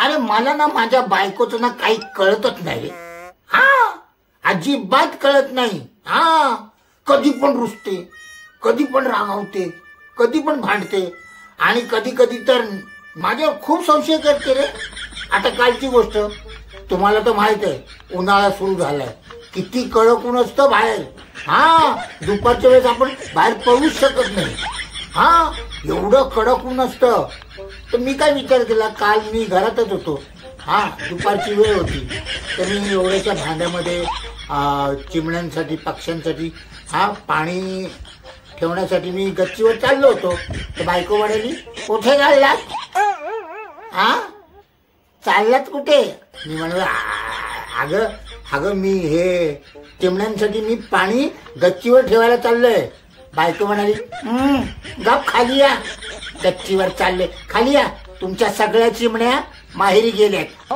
अरे मला ना माझ्या बायकोचं ना काही कळतच नाही रे. हा? अजिबात कळत नाही. हा? कधी पण रुसते कधी पण रागावते कधी पण भांडते. आणि कधी कधी तर माझ्यावर खूप संशय करते रे. आता कालची गोष्ट तुम्हाला तर माहीत आहे उन्हाळा सुरू झालाय. किती कळकून असतं बाहेर. हा? दुपारच्या वेळेस आपण बाहेर पडूच शकत नाही. हा? एवढं कडक ऊन असतं. तर मी काय विचार केला काल मी घरातच होतो. हा दुपारची वेळ होती. तर मी एवढ्याच्या भांड्यामध्ये चिमण्यांसाठी पक्ष्यांसाठी हा पाणी ठेवण्यासाठी मी गच्चीवर चाललो होतो. तर बायको म्हणाली कुठे चाललात? हा चाललात कुठे? मी म्हणलं अगं अगं मी हे चिमण्यांसाठी मी पाणी गच्चीवर ठेवायला चाललोय. बायको म्हणाली हम्म गप खाली या. गच्चीवर चालले खाली या तुमच्या सगळ्या चिमण्या माहेरी गेल्यात.